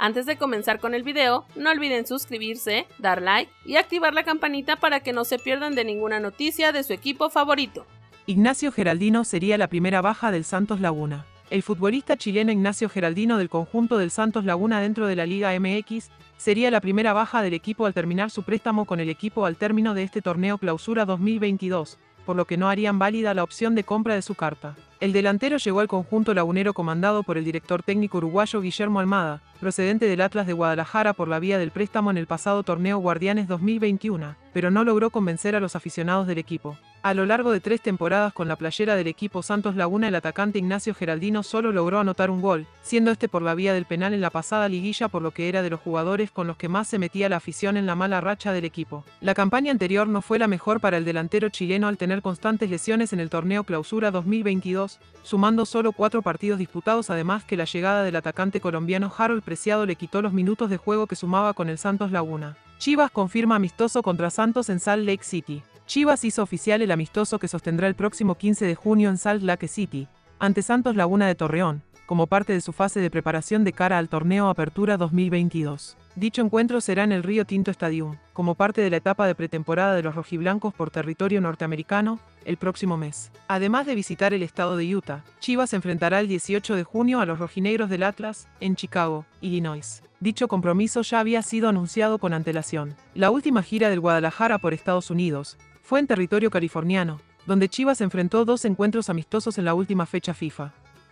Antes de comenzar con el video, no olviden suscribirse, dar like y activar la campanita para que no se pierdan de ninguna noticia de su equipo favorito. Ignacio Geraldino sería la primera baja del Santos Laguna. El futbolista chileno Ignacio Geraldino del conjunto del Santos Laguna dentro de la Liga MX sería la primera baja del equipo al terminar su préstamo con el equipo al término de este torneo Clausura 2022, por lo que no harían válida la opción de compra de su carta. El delantero llegó al conjunto lagunero comandado por el director técnico uruguayo Guillermo Almada, procedente del Atlas de Guadalajara por la vía del préstamo en el pasado torneo Guardianes 2021, pero no logró convencer a los aficionados del equipo. A lo largo de tres temporadas con la playera del equipo Santos Laguna, el atacante Ignacio Geraldino solo logró anotar un gol, siendo este por la vía del penal en la pasada liguilla, por lo que era de los jugadores con los que más se metía la afición en la mala racha del equipo. La campaña anterior no fue la mejor para el delantero chileno al tener constantes lesiones en el torneo Clausura 2022, sumando solo cuatro partidos disputados, además que la llegada del atacante colombiano Harold Preciado le quitó los minutos de juego que sumaba con el Santos Laguna. Chivas confirma amistoso contra Santos en Salt Lake City. Chivas hizo oficial el amistoso que sostendrá el próximo 15 de junio en Salt Lake City, ante Santos Laguna de Torreón, como parte de su fase de preparación de cara al torneo Apertura 2022. Dicho encuentro será en el Río Tinto Stadium, como parte de la etapa de pretemporada de los rojiblancos por territorio norteamericano, el próximo mes. Además de visitar el estado de Utah, Chivas enfrentará el 18 de junio a los rojinegros del Atlas, en Chicago, Illinois. Dicho compromiso ya había sido anunciado con antelación. La última gira del Guadalajara por Estados Unidos, fue en territorio californiano, donde Chivas enfrentó dos encuentros amistosos en la última fecha FIFA.